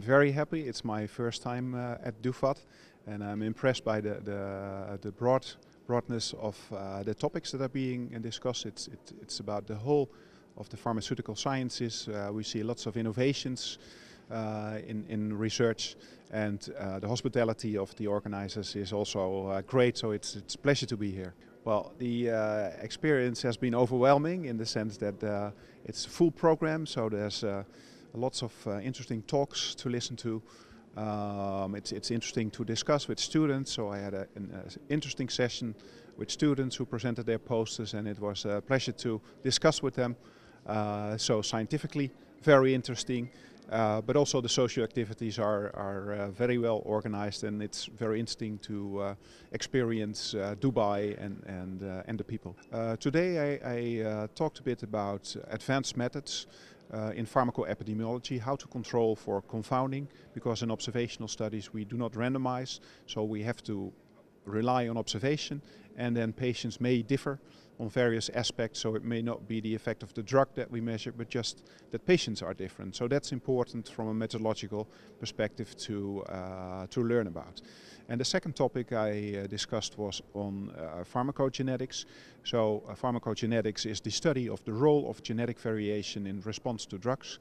very happy. It's my first time uh, at DUPHAT and I'm impressed by the, the, the broad broadness of uh, the topics that are being discussed. It's, it, it's about the whole of the pharmaceutical sciences. Uh, we see lots of innovations uh, in, in research and uh, the hospitality of the organizers is also uh, great, so it's, it's a pleasure to be here. Well, the experience has been overwhelming in the sense that it's a full program, so there's lots of interesting talks to listen to. Um, it's, it's interesting to discuss with students, so I had an interesting session with students who presented their posters and it was a pleasure to discuss with them. Uh, so scientifically, very interesting. Uh, but also the social activities are, are uh, very well organized and it's very interesting to uh, experience uh, Dubai and, and, uh, and the people. today I, I talked a bit about advanced methods Uh, in pharmacoepidemiology, how to control for confounding, because in observational studies we do not randomize, so we have to rely on observation and then patients may differ on various aspects so it may not be the effect of the drug that we measure but just that patients are different. So that's important from a methodological perspective to uh, to learn about. And the second topic I uh, discussed was on uh, pharmacogenetics. So uh, pharmacogenetics is the study of the role of genetic variation in response to drugs.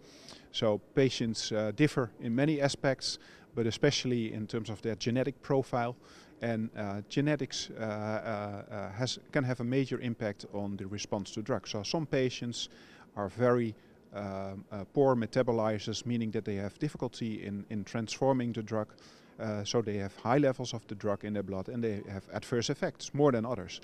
So patients uh, differ in many aspects but especially in terms of their genetic profile and uh, genetics uh, uh, uh, has, can have a major impact on the response to drugs. So some patients are very um, uh, poor metabolizers, meaning that they have difficulty in, in transforming the drug. So they have high levels of the drug in their blood and they have adverse effects more than others.